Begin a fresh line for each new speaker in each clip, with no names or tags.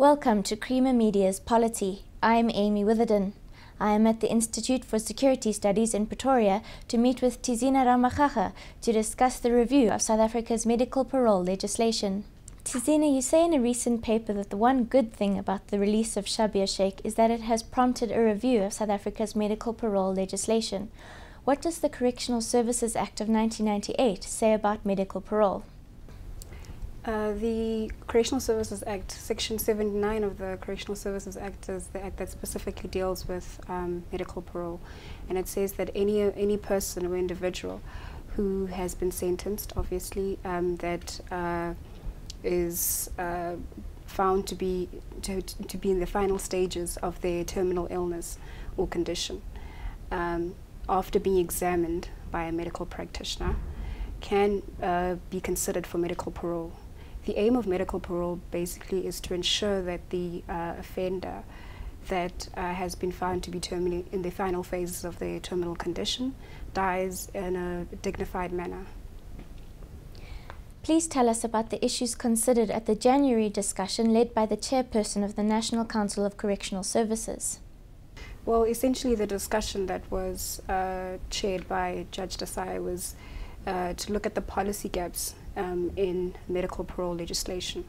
Welcome to Creamer Media's Polity. I'm Amy Witherden. I am at the Institute for Security Studies in Pretoria to meet with Tizina Ramagaga to discuss the review of South Africa's medical parole legislation. Tizina, you say in a recent paper that the one good thing about the release of Schabir Shaik is that it has prompted a review of South Africa's medical parole legislation. What does the Correctional Services Act of 1998 say about medical parole?
Uh, the Correctional Services Act, Section 79 of the Correctional Services Act is the act that specifically deals with um, medical parole. And it says that any, any person or individual who has been sentenced, obviously, um, that uh, is uh, found to be, to, to be in the final stages of their terminal illness or condition, um, after being examined by a medical practitioner, can uh, be considered for medical parole the aim of medical parole basically is to ensure that the uh, offender that uh, has been found to be terminally in the final phases of their terminal condition dies in a dignified manner.
Please tell us about the issues considered at the January discussion led by the chairperson of the National Council of Correctional Services.
Well, essentially the discussion that was uh, chaired by Judge Desai was uh, to look at the policy gaps um, in medical parole legislation,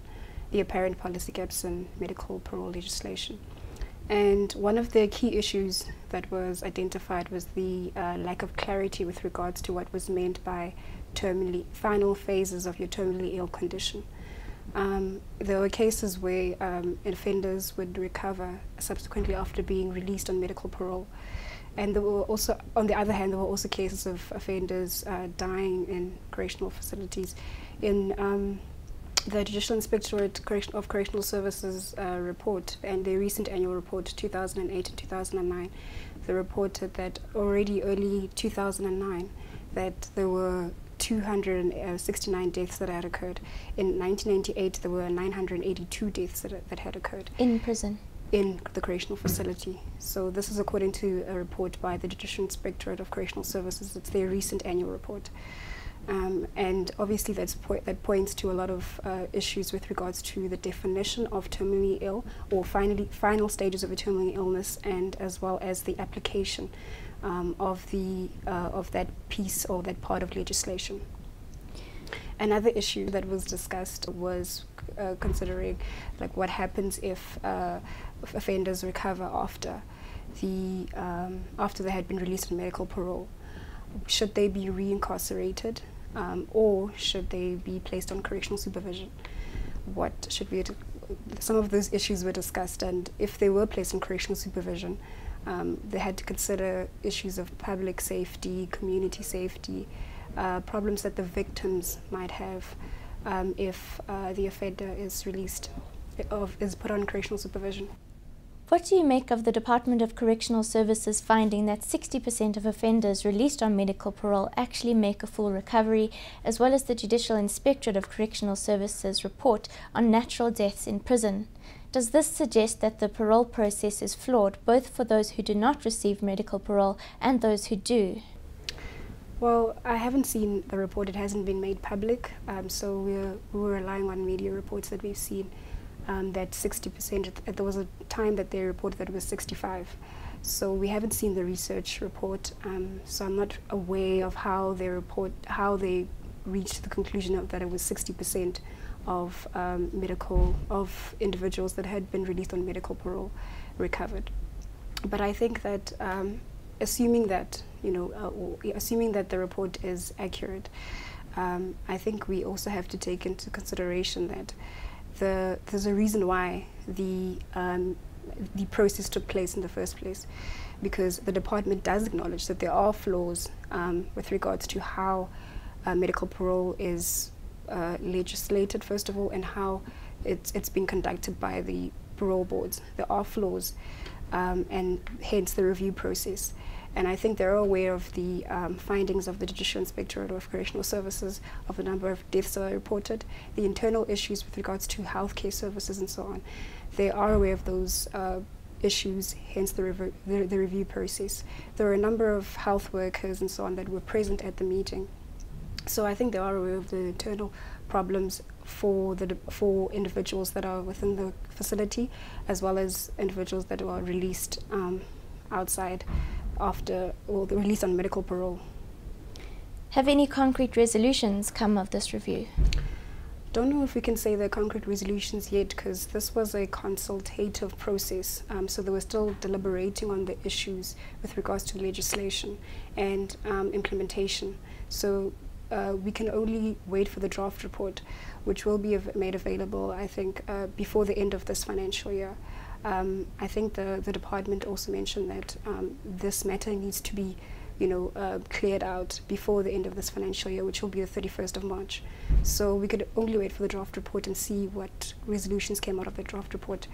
the apparent policy gaps in medical parole legislation. And one of the key issues that was identified was the uh, lack of clarity with regards to what was meant by terminally final phases of your terminally ill condition. Um, there were cases where um, offenders would recover subsequently after being released on medical parole. And there were also, on the other hand, there were also cases of offenders uh, dying in correctional facilities. In um, the Judicial Inspectorate Correction of Correctional Services uh, report and their recent annual report, 2008 and 2009, they reported that already early 2009 that there were 269 deaths that had occurred. In 1998, there were 982 deaths that, that had occurred.
In prison?
In the correctional facility. So this is according to a report by the Judicial Inspectorate of Correctional Services. It's their recent annual report. Um, and obviously po that points to a lot of uh, issues with regards to the definition of terminally ill or finally final stages of a terminal illness and as well as the application um, of, the, uh, of that piece or that part of legislation. Another issue that was discussed was uh, considering like what happens if uh, offenders recover after the um, after they had been released on medical parole. Should they be reincarcerated, um, or should they be placed on correctional supervision? What should be some of those issues were discussed, and if they were placed on correctional supervision, um, they had to consider issues of public safety, community safety, uh, problems that the victims might have um, if uh, the offender is released, of, is put on correctional supervision.
What do you make of the Department of Correctional Services finding that 60% of offenders released on medical parole actually make a full recovery, as well as the Judicial Inspectorate of Correctional Services report on natural deaths in prison? Does this suggest that the parole process is flawed both for those who do not receive medical parole and those who do?
Well, I haven't seen the report. It hasn't been made public, um, so we're, we're relying on media reports that we've seen. Um, that 60%, there was a time that they reported that it was 65. So we haven't seen the research report, um, so I'm not aware of how they report, how they reached the conclusion of that it was 60% of um, medical, of individuals that had been released on medical parole recovered. But I think that um, assuming that you know, uh, assuming that the report is accurate, um, I think we also have to take into consideration that the, there's a reason why the um, the process took place in the first place, because the department does acknowledge that there are flaws um, with regards to how uh, medical parole is uh, legislated, first of all, and how it's it's been conducted by the parole boards. There are flaws, um, and hence the review process. And I think they're aware of the um, findings of the Judicial Inspectorate of Correctional Services of the number of deaths that are reported, the internal issues with regards to healthcare services and so on. They are aware of those uh, issues, hence the, the, the, review process. There were a number of health workers and so on that were present at the meeting. So I think they are aware of the internal problems for the for individuals that are within the facility, as well as individuals that are released um, outside after or the release on medical parole.
Have any concrete resolutions come of this review?
Don't know if we can say they're concrete resolutions yet because this was a consultative process. Um, so they were still deliberating on the issues with regards to legislation and um, implementation. So uh, we can only wait for the draft report, which will be av made available, I think, uh, before the end of this financial year. Um, I think the, the department also mentioned that um, this matter needs to be you know, uh, cleared out before the end of this financial year, which will be the 31st of March. So we could only wait for the draft report and see what resolutions came out of the draft report,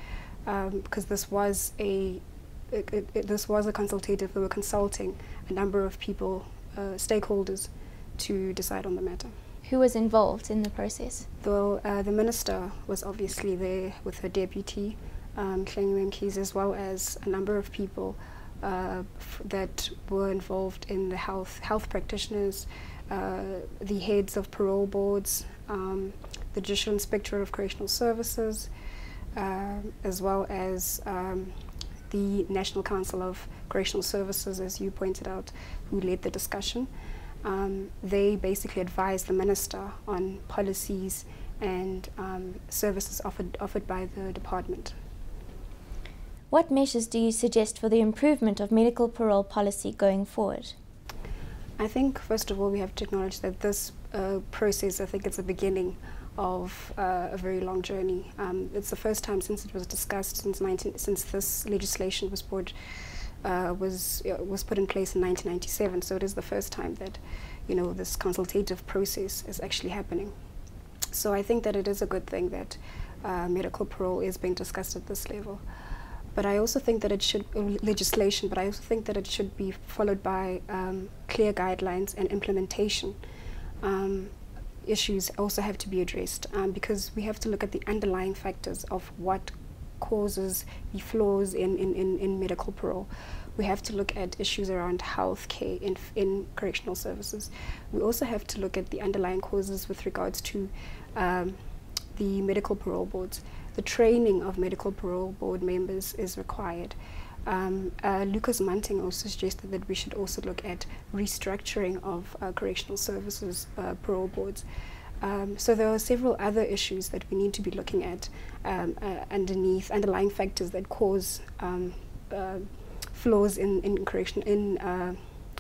because um, this was a it, it, it, this was a consultative. We were consulting a number of people, uh, stakeholders, to decide on the matter.
Who was involved in the process?
Well, uh, the minister was obviously there with her deputy, um, Keys, as well as a number of people uh, that were involved in the health health practitioners, uh, the heads of parole boards, um, the Judicial Inspectorate of Correctional Services, uh, as well as um, the National Council of Correctional Services, as you pointed out, who led the discussion. Um, they basically advised the minister on policies and um, services offered, offered by the department.
What measures do you suggest for the improvement of medical parole policy going forward?
I think, first of all, we have to acknowledge that this uh, process, I think it's the beginning of uh, a very long journey. Um, it's the first time since it was discussed, since, 19, since this legislation was brought uh, was uh, was put in place in 1997. So it is the first time that, you know, this consultative process is actually happening. So I think that it is a good thing that uh, medical parole is being discussed at this level. But I also think that it should legislation. But I also think that it should be followed by um, clear guidelines and implementation. Um, issues also have to be addressed um, because we have to look at the underlying factors of what causes the flaws in, in, in, in medical parole. We have to look at issues around health care in, in correctional services. We also have to look at the underlying causes with regards to um, the medical parole boards. The training of medical parole board members is required. Um, uh, Lukas Muntingh also suggested that we should also look at restructuring of uh, correctional services uh, parole boards. Um, so there are several other issues that we need to be looking at um, uh, underneath underlying factors that cause um, uh, flaws in, in correction in uh,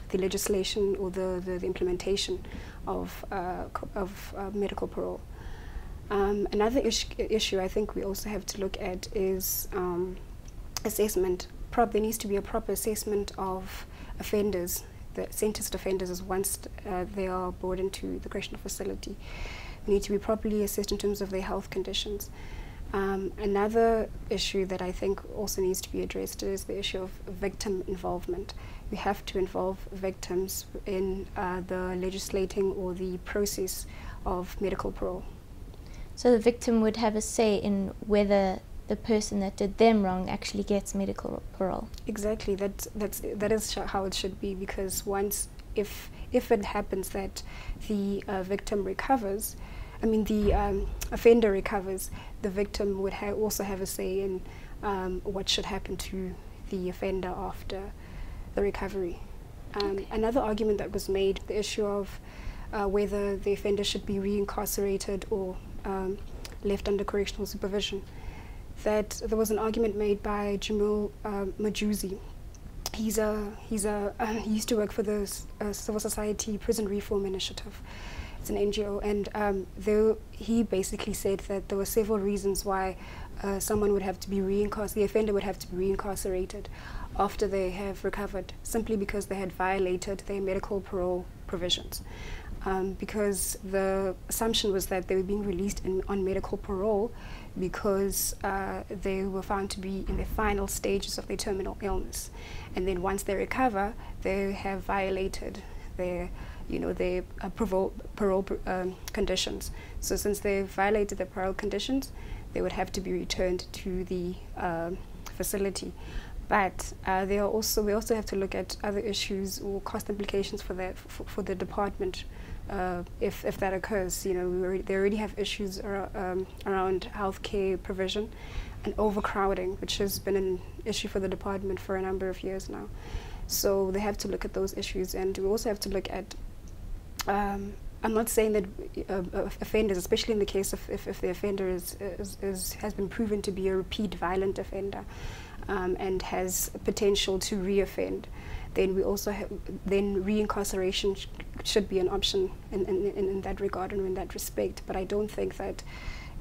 the legislation or the, the, the implementation of, of medical parole. Um, another is issue I think we also have to look at is um, assessment. There needs to be a proper assessment of offenders the sentenced offenders is once uh, they are brought into the correctional facility They need to be properly assessed in terms of their health conditions. Um, another issue that I think also needs to be addressed is the issue of victim involvement. We have to involve victims in uh, the legislating or the process of medical parole.
So the victim would have a say in whether the person that did them wrong actually gets medical parole.
Exactly. That that's that is how it should be because once if if it happens that the uh, victim recovers, I mean the um, offender recovers, the victim would ha also have a say in um, what should happen to the offender after the recovery. Um, okay. Another argument that was made, the issue of uh, whether the offender should be reincarcerated or um, left under correctional supervision that there was an argument made by Jamil uh, Mujuzi. He's a he's a uh, he used to work for the uh, Civil Society Prison Reform Initiative. It's an NGO, and um, he basically said that there were several reasons why uh, someone would have to be reincarcerated, the offender would have to be reincarcerated after they have recovered, simply because they had violated their medical parole provisions. Um, because the assumption was that they were being released in, on medical parole because uh, they were found to be in the final stages of their terminal illness. And then once they recover, they have violated their, you know, their uh, parole, um, conditions. So since they violated the parole conditions, they would have to be returned to the uh, facility. But uh, are also we also have to look at other issues or cost implications for the for, for the department uh, if if that occurs. You know, already, they already have issues ar um, around healthcare provision and overcrowding, which has been an issue for the department for a number of years now. So they have to look at those issues, and we also have to look at um, I'm not saying that uh, offenders, especially in the case of if, if the offender is, is, is, has been proven to be a repeat violent offender um, and has potential to reoffend, then we also then reincarceration sh should be an option in, in, in, in, that regard and in that respect. But I don't think that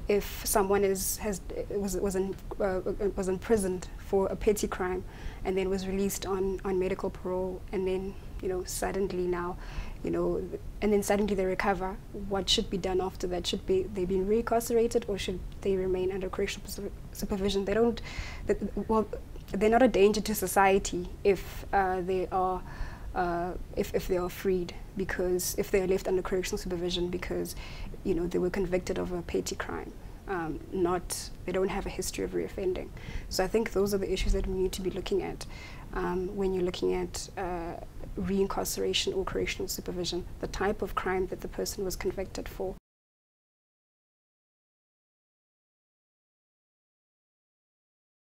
if someone is has was was in, uh, was imprisoned for a petty crime and then was released on on medical parole and then you know suddenly now you know, and then suddenly they recover. What should be done after that? Should be they be reincarcerated or should they remain under correctional supervision? They don't. They, well, they're not a danger to society if uh, they are. Uh, if, if they are freed because if they are left under correctional supervision because you know they were convicted of a petty crime um, not they don't have a history of reoffending so I think those are the issues that we need to be looking at um, when you're looking at uh, reincarceration or correctional supervision, the type of crime that the person was convicted for.